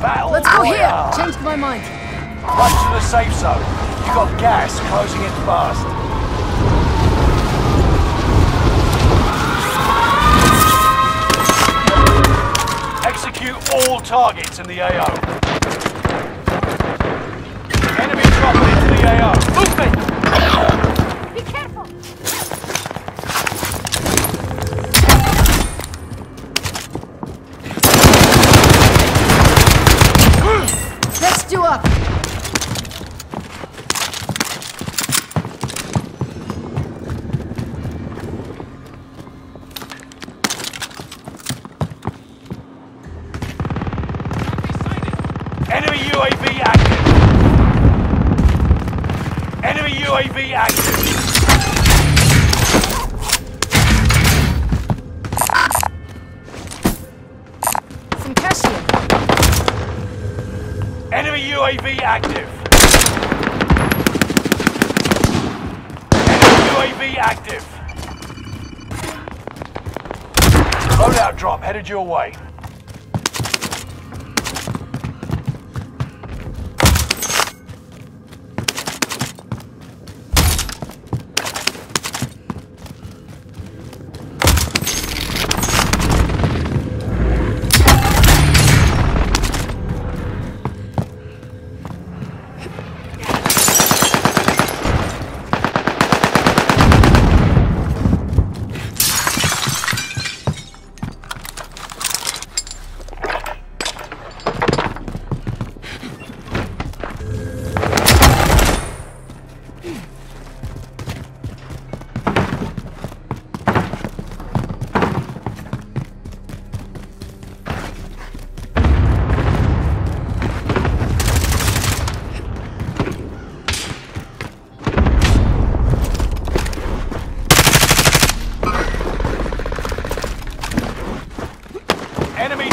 Battle Let's go here. Changed my mind. Run to the safe zone. You got gas closing in fast. Execute all targets in the AO. Enemy dropping into the AO. Enemy UAV active. Enemy UAV active. Some cash here. Enemy UAV active. Enemy UAV active. Loadout drop headed your way.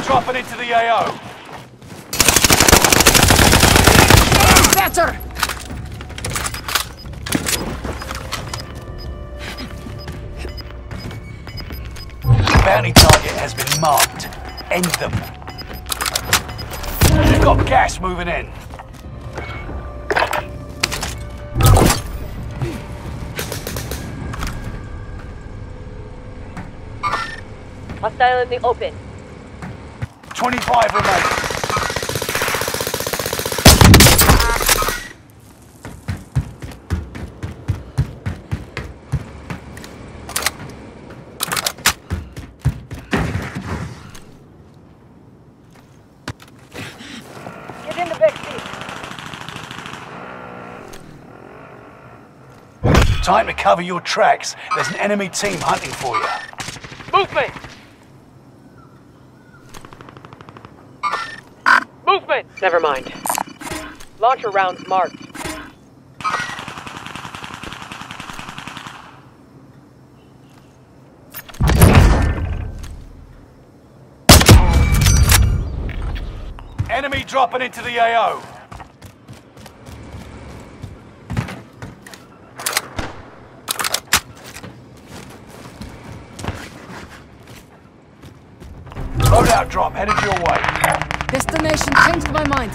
Dropping into the AO. Better. Bounty target has been marked. End them. You've got gas moving in. Hostile in the open. 25 remain. Get in the back seat. Time to cover your tracks. There's an enemy team hunting for you. Movement! Movement! Never mind. Launcher rounds marked. Enemy dropping into the AO. Loadout drop headed your way. Destination changed my mind.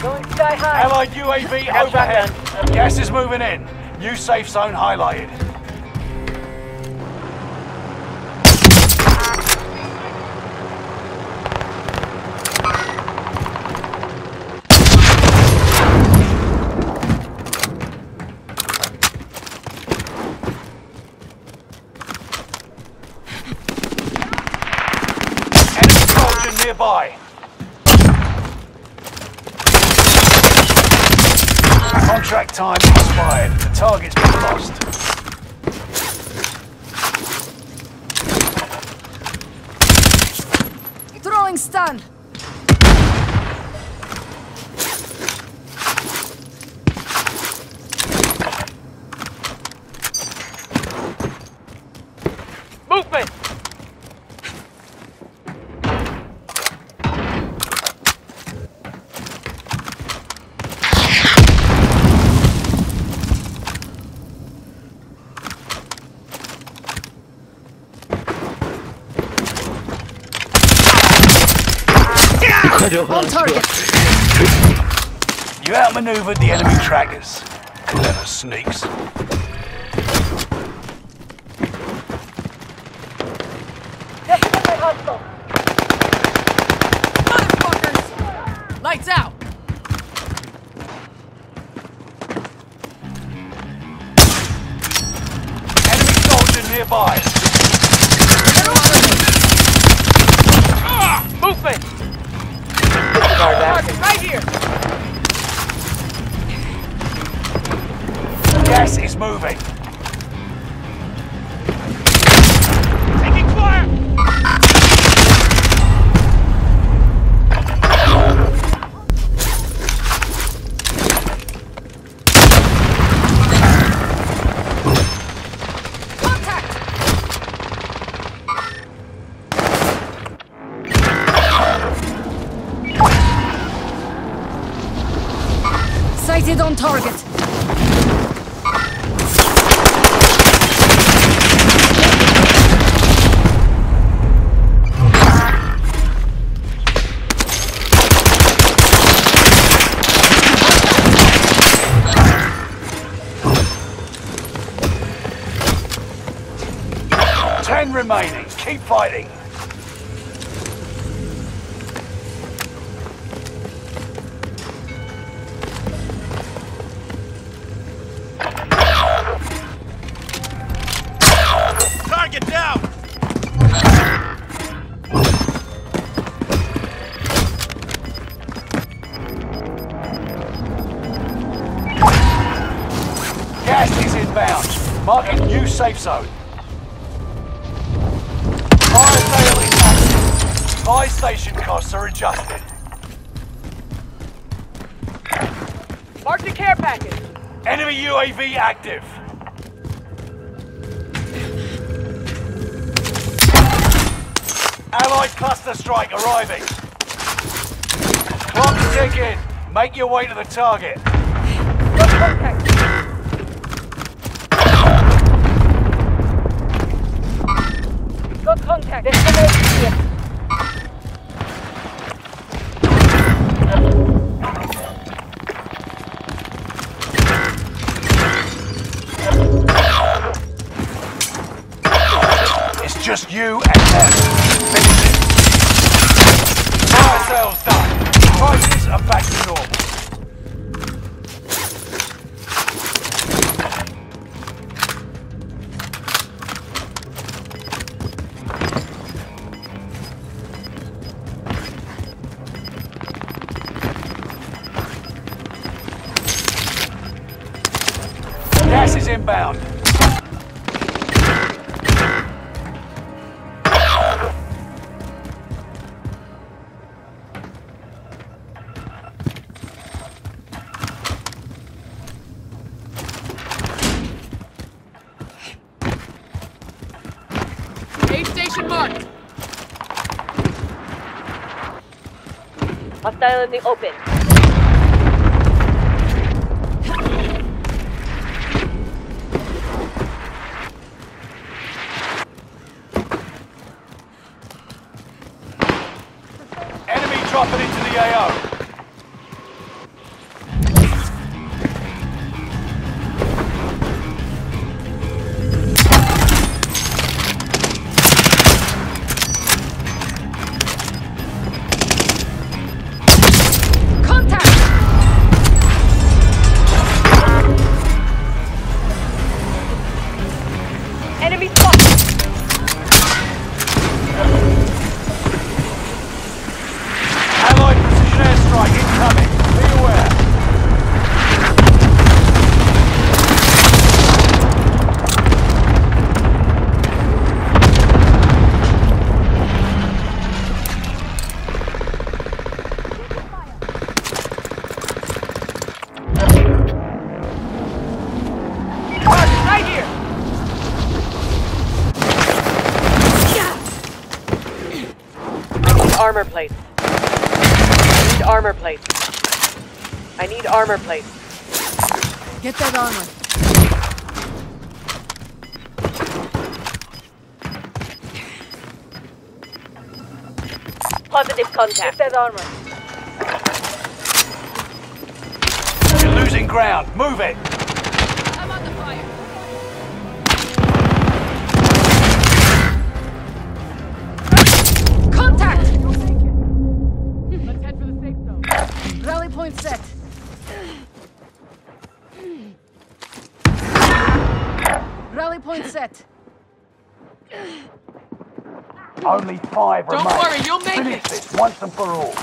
Going sky high. Allied UAV overhead. Gas is moving in. New safe zone highlighted. Enemy soldier nearby. Contract time expired. The target's been lost. Throwing stun. Movement! On target. You outmaneuvered the enemy trackers. Clever sneaks. Motherfuckers! Lights out! Enemy soldier nearby. Here! Gas is moving. Remaining. Keep fighting. Gas is inbound. Marking new safe zone. Fire sale is active. Buy station costs are adjusted. Mark the care package. Enemy UAV active. Allied cluster strike arriving. Clock ticking. Make your way to the target. Contact. Just you Gas is inbound. Aid station marked. Hostile in the open. need armor plates. I need armor plates. Get that armor. Positive contact. Get that armor. You're losing ground. Move it. Only five Don't remain. worry, you'll make Finish it. this once and for all.